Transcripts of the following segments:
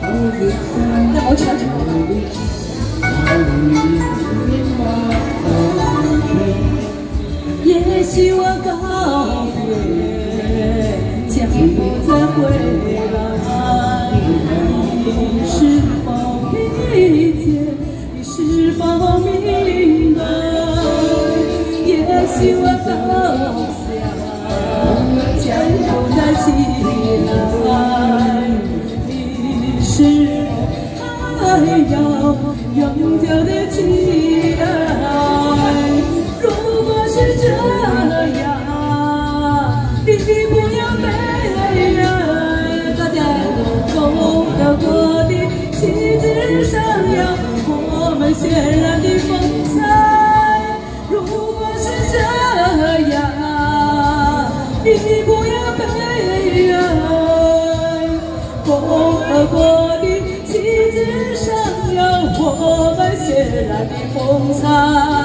那我唱就也许我告别，将不再回来。你是否理解？你是否明白？也许我倒下，将不再起来。你不要悲哀。共和国的旗帜上有我们血染的风采。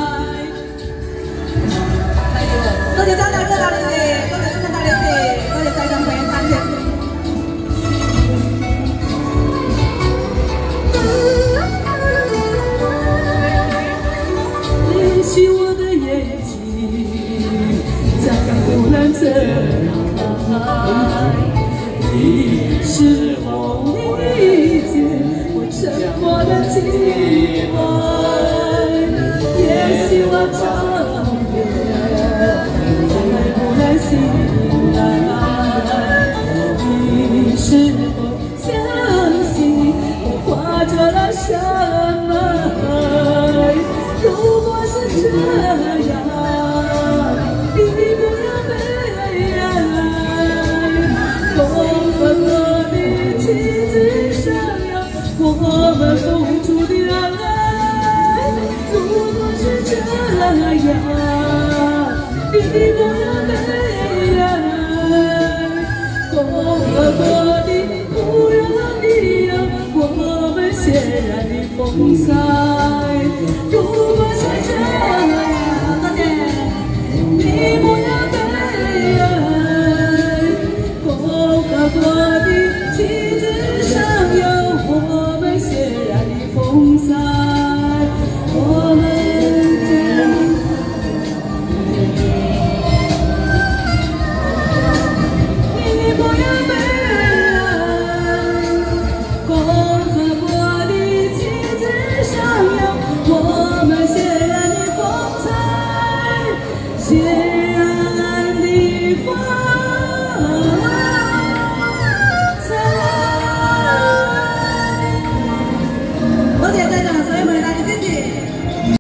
你是否理解我沉默的期盼？也许我我们付出的爱。如果是这样，你不要悲哀。共和国的不让你有我们渲染的风采。